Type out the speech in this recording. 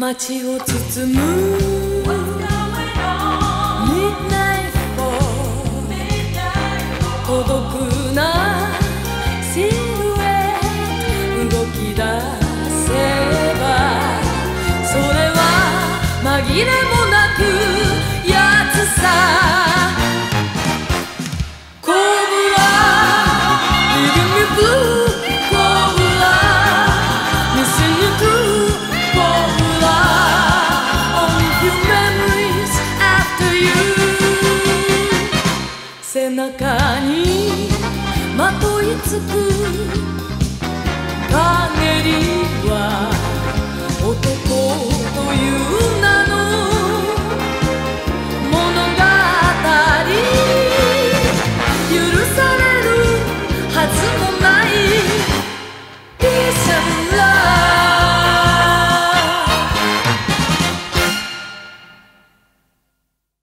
街を包む Midnight Fall 孤独なシルエット。動き出せば。それは紛れも背中にまといつく陰り